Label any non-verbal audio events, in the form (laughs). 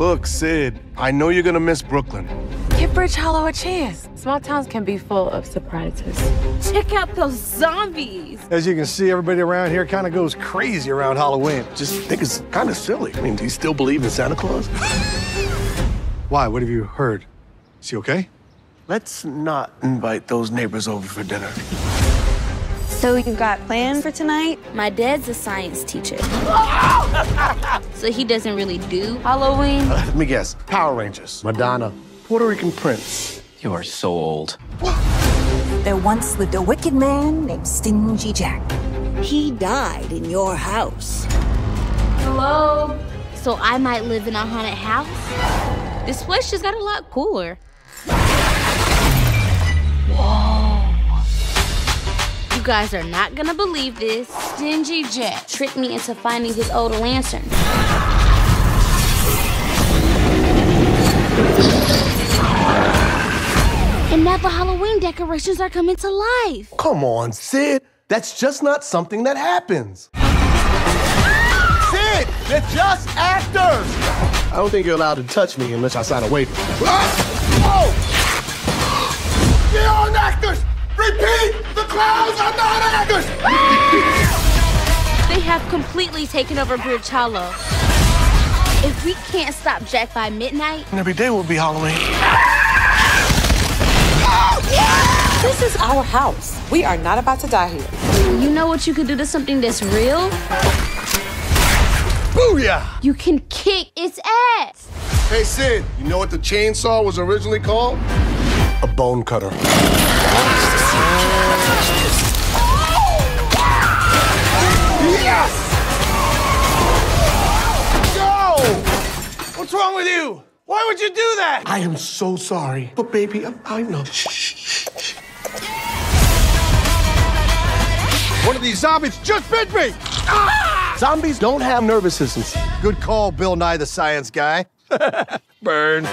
Look, Sid, I know you're gonna miss Brooklyn. Give Bridge Hollow a chance. Small towns can be full of surprises. Check out those zombies. As you can see, everybody around here kind of goes crazy around Halloween. Just think it's kind of silly. I mean, do you still believe in Santa Claus? (laughs) Why? What have you heard? Is he okay? Let's not invite those neighbors over for dinner. So you got plans for tonight? My dad's a science teacher. (laughs) so he doesn't really do Halloween. Uh, let me guess. Power Rangers, Madonna, Puerto Rican Prince. You are so old. (gasps) There once lived a wicked man named Stingy Jack. He died in your house. Hello? So I might live in a haunted house? This place just got a lot cooler. You guys are not gonna believe this. Stingy Jack tricked me into finding his old lantern. And now the Halloween decorations are coming to life. Come on, Sid. That's just not something that happens. Sid, they're just actors. I don't think you're allowed to touch me unless I sign a waiver. Oh! They! Repeat! The clowns are not actors! They have completely taken over Bridge Hollow. If we can't stop Jack by midnight, Every day will be Halloween. This is our house. We are not about to die here. you know what you could do to something that's real? Booyah! You can kick its ass. Hey, Sid, you know what the chainsaw was originally called? A bone cutter. Yes! What's wrong with you? Why would you do that? I am so sorry. But, baby, I'm, I know. One of these zombies just bit me! Ah! Zombies don't have nervous systems. Good call, Bill Nye the Science Guy. (laughs) Burn.